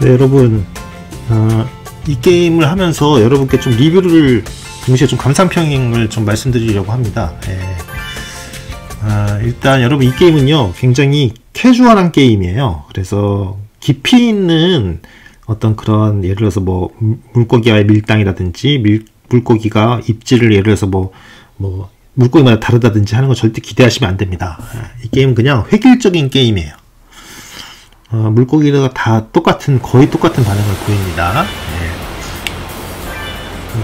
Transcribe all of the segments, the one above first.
네, 여러분 어, 이 게임을 하면서 여러분께 좀 리뷰를 동시에 좀 감상평을 좀 말씀드리려고 합니다. 예. 아, 일단 여러분 이 게임은요 굉장히 캐주얼한 게임이에요. 그래서 깊이 있는 어떤 그런 예를 들어서 뭐 물고기와의 밀당이라든지 밀, 물고기가 입질을 예를 들어서 뭐, 뭐 물고기마다 다르다든지 하는 거 절대 기대하시면 안 됩니다. 이 게임은 그냥 획일적인 게임이에요. 어, 물고기가 다 똑같은 거의 똑같은 반응을 보입니다. 네.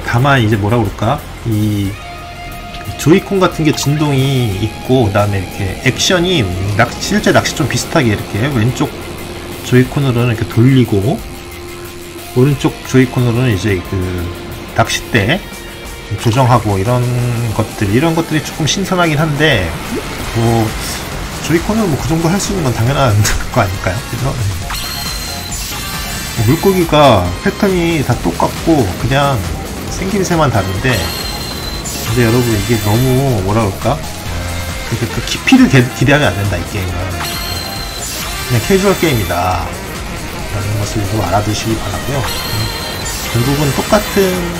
다만 이제 뭐라 그럴까 이 조이콘 같은 게 진동이 있고 그다음에 이렇게 액션이 낚, 실제 낚시 좀 비슷하게 이렇게 왼쪽 조이콘으로는 이렇게 돌리고 오른쪽 조이콘으로는 이제 그 낚싯대 조정하고 이런 것들 이런 것들이 조금 신선하긴 한데 뭐 조이콘으로 뭐그 정도 할 수 있는 건 당연한 거 아닐까요? 그죠? 네. 물고기가 패턴이 다 똑같고 그냥 생김새만 다른데 근데 여러분 이게 너무 뭐라 그럴까? 그, 그 깊이를 기, 대하면 안 된다 이 게임은 그냥 캐주얼 게임이다 라는 것을 좀 알아두시기 바라고요 결국은 똑같은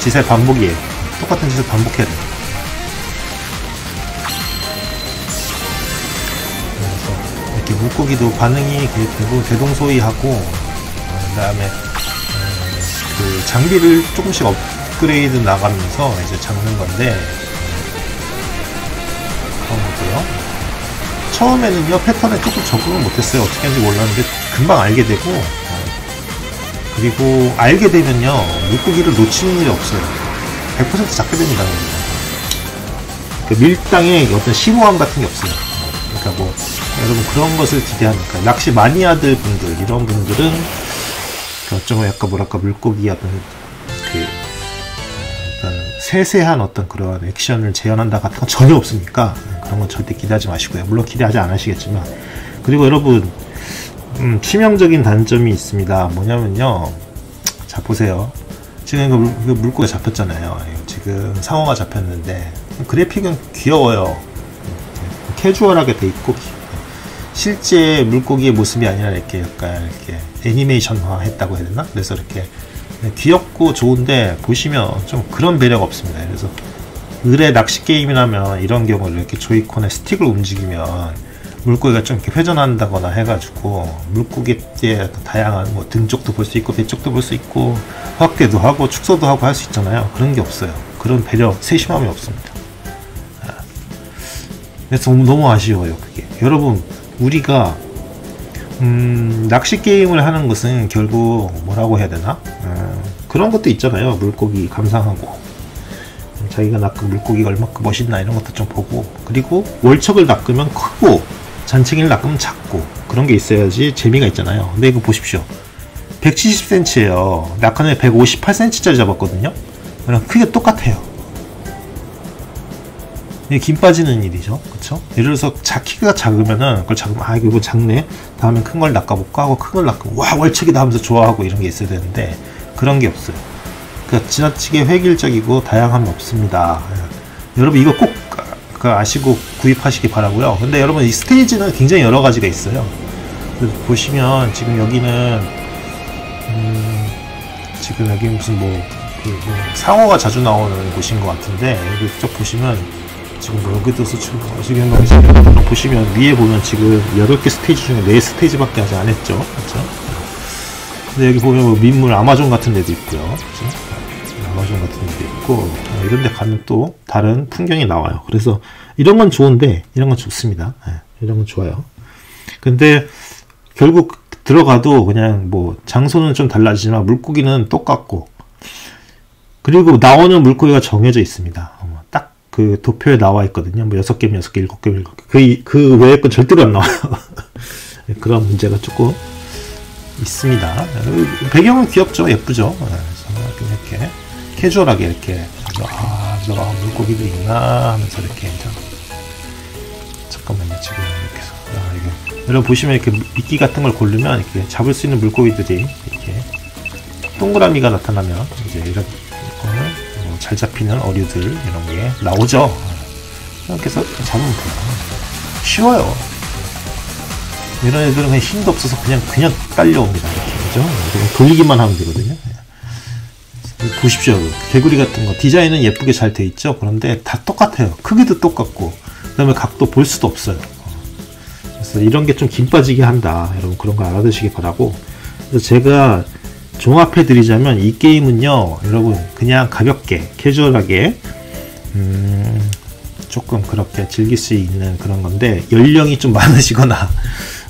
짓의 반복이에요 똑같은 짓을 반복해야 돼요 이렇게 물고기도 반응이 대부분 대동소이하고 어, 그 다음에 그 장비를 조금씩 업그레이드 나가면서 이제 잡는 건데 그런 거고요. 처음에는요 패턴에 조금 적응을 못했어요. 어떻게 하는지 몰랐는데 금방 알게 되고 어, 그리고 알게 되면요 물고기를 놓치는 일이 없어요. 100% 잡게 됩니다. 그 밀당에 어떤 심오함 같은 게 없어요. 그러니까 뭐 여러분 그런 것을 기대하니까 낚시 마니아들 분들 이런 분들은 어쩌면 약간 뭐랄까 물고기 약간 그 어떤 세세한 어떤 그런 액션을 재현한다 같은 건 전혀 없으니까 그런 건 절대 기대하지 마시고요. 물론 기대하지 않으시겠지만 그리고 여러분 음, 치명적인 단점이 있습니다. 뭐냐면요. 자 보세요. 지금 이거, 물, 물고기 잡혔잖아요. 지금 상어가 잡혔는데 그래픽은 귀여워요. 캐주얼하게 돼 있고 실제 물고기의 모습이 아니라 이렇게 약간 이렇게 애니메이션화 했다고 해야 되나? 그래서 이렇게 귀엽고 좋은데 보시면 좀 그런 배려가 없습니다. 그래서 을의 낚시 게임이라면 이런 경우를 이렇게 조이콘의 스틱을 움직이면 물고기가 좀 이렇게 회전한다거나 해가지고 물고기의 다양한 뭐 등쪽도 볼 수 있고 배쪽도 볼 수 있고 확대도 하고 축소도 하고 할 수 있잖아요. 그런 게 없어요. 그런 배려, 세심함이 없습니다. 아. 그래서 너무 아쉬워요. 그게 여러분 우리가 음, 낚시 게임을 하는 것은 결국 뭐라고 해야 되나? 음, 그런 것도 있잖아요. 물고기 감상하고 자기가 낚은 물고기가 얼마큼 멋있나 이런 것도 좀 보고 그리고 월척을 낚으면 크고 잔챙이를 낚으면 작고 그런 게 있어야지 재미가 있잖아요. 근데 이거 보십시오. 170cm예요. 낙하는 158cm짜리 잡았거든요. 그냥 크게 똑같아요. 김 빠지는 일이죠. 그쵸? 예를 들어서 자 키가 작으면은 그걸 작으면 아 이거 작네. 다음에 큰 걸 낚아볼까 하고 큰 걸 낚으면 와 월척이다 하면서 좋아하고 이런 게 있어야 되는데 그런 게 없어요. 그러니까 지나치게 획일적이고 다양함이 없습니다. 예. 여러분 이거 꼭그 아시고 구입하시기 바라고요. 근데 여러분 이 스테이지는 굉장히 여러 가지가 있어요. 보시면 지금 여기는 음 지금 여기 무슨 뭐, 그 뭐 상어가 자주 나오는 곳인 것 같은데 여기 쪽 보시면 지금 수출 지금 여기 보시면 위에 보면 지금 8개 스테이지 중에 4 스테이지밖에 아직 안 했죠? 그렇죠? 근데 여기 보면 뭐 민물 아마존 같은 데도 있고요. 그렇죠? 아마존 같은 데도 있고 어, 이런 데 가면 또 다른 풍경이 나와요. 그래서 이런 건 좋은데 이런 건 좋습니다. 네, 이런 건 좋아요. 근데 결국 들어가도 그냥 뭐 장소는 좀 달라지지만 물고기는 똑같고 그리고 나오는 물고기가 정해져 있습니다 그 도표에 나와 있거든요. 뭐 여섯 개면 여섯 개, 일곱 개면 일곱 개. 그, 그 외의 건 절대로 안 나와요. 그런 문제가 조금 있습니다. 배경은 귀엽죠? 예쁘죠? 그래서 이렇게 캐주얼하게 이렇게 아, 저 물고기도 있나 하면서 이렇게 잠깐만요. 지금 이렇게 해서 아, 이게 여러분 보시면 이렇게 미끼 같은 걸 고르면 이렇게 잡을 수 있는 물고기들이 이렇게 동그라미가 나타나면 이제 거는 잘 잡히는 어류들 이런 게 나오죠. 이렇게 해서 잡으면 돼요. 쉬워요. 이런 애들은 그냥 힘도 없어서 그냥 그냥 딸려옵니다. 그죠? 돌리기만 하면 되거든요. 보십시오. 개구리 같은 거 디자인은 예쁘게 잘 돼 있죠. 그런데 다 똑같아요. 크기도 똑같고 그다음에 각도 볼 수도 없어요. 그래서 이런 게좀김 빠지게 한다. 여러분 그런 거 알아두시기 바라고. 그래서 제가 종합해 드리자면 이 게임은요, 여러분 그냥 가볍게 캐주얼하게 음, 조금 그렇게 즐길 수 있는 그런 건데 연령이 좀 많으시거나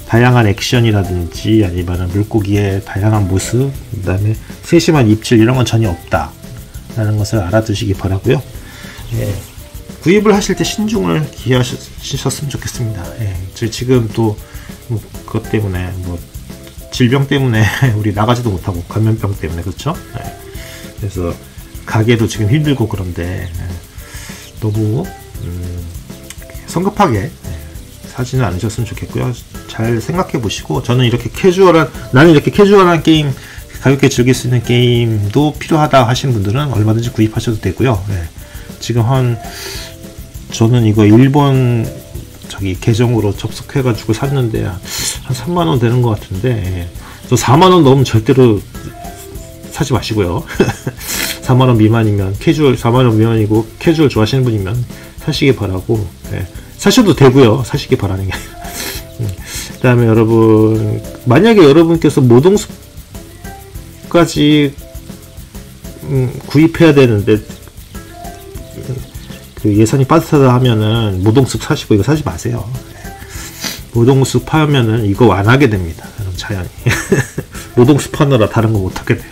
다양한 액션이라든지 아니면 물고기의 다양한 모습, 그 다음에 세심한 입질 이런 건 전혀 없다. 라는 것을 알아두시기 바라고요. 예, 구입을 하실 때 신중을 기하셨으면 좋겠습니다. 예, 저 지금 또, 뭐, 그것 때문에, 뭐, 질병 때문에 우리 나가지도 못하고, 감염병 때문에, 그렇죠? 예, 그래서, 가게도 지금 힘들고 그런데, 예, 너무, 음, 성급하게, 예, 사지는 않으셨으면 좋겠고요. 잘 생각해 보시고, 저는 이렇게 캐주얼한, 나는 이렇게 캐주얼한 게임, 가볍게 즐길 수 있는 게임도 필요하다 하시는 분들은 얼마든지 구입하셔도 되고요. 예, 지금 한 저는 이거 일본 저기 계정으로 접속해가지고 샀는데 한 3만 원 되는 것 같은데 예. 저 4만 원 넘으면 절대로 사지 마시고요. 4만 원 미만이면 캐주얼 4만 원 미만이고 캐주얼 좋아하시는 분이면 사시기 바라고 예. 사셔도 되고요. 사시기 바라는 게. 음. 그다음에 여러분 만약에 여러분께서 모동숲까지 음, 구입해야 되는데 그 예산이 빠듯하다 하면은 모동숲 사시고 이거 사지 마세요. 모동숲 하면은 이거 안 하게 됩니다. 여러분 자연이 모동숲 하느라 다른 거 못 하게 돼요.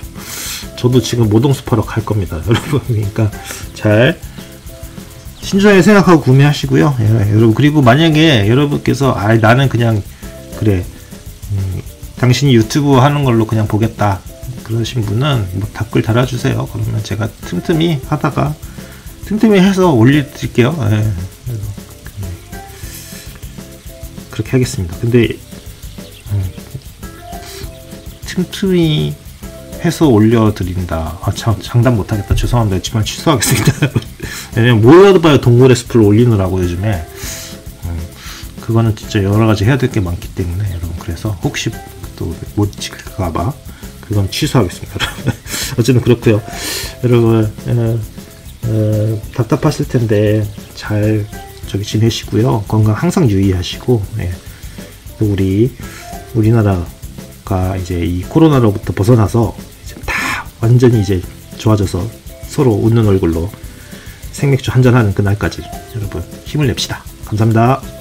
저도 지금 모동숲 하러 갈 겁니다, 여러분. 그러니까 잘 신중하게 생각하고 구매하시고요. 예, 여러분 그리고 만약에 여러분께서 아 나는 그냥 그래 음, 당신이 유튜브 하는 걸로 그냥 보겠다 그러신 분은 뭐 댓글 달아주세요. 그러면 제가 틈틈이 하다가 틈틈이 해서 올려드릴게요. 네. 그렇게 하겠습니다. 근데 음, 틈틈이 해서 올려드린다. 아, 참, 장담 못하겠다. 죄송합니다. 지만 취소하겠습니다. 왜냐면 몰라도 봐요. 동물의 숲을 올리느라고 요즘에. 음, 그거는 진짜 여러 가지 해야 될 게 많기 때문에 여러분. 그래서 혹시 또 못 지킬까봐 그건 취소하겠습니다. 어쨌든 그렇고요. 여러분, 에, 어, 답답하실 텐데 잘 저기 지내시고요. 건강 항상 유의하시고 예. 우리 우리나라가 이제 이 코로나로부터 벗어나서 다 완전히 이제 좋아져서 서로 웃는 얼굴로 생맥주 한잔하는 그날까지 여러분 힘을 냅시다. 감사합니다.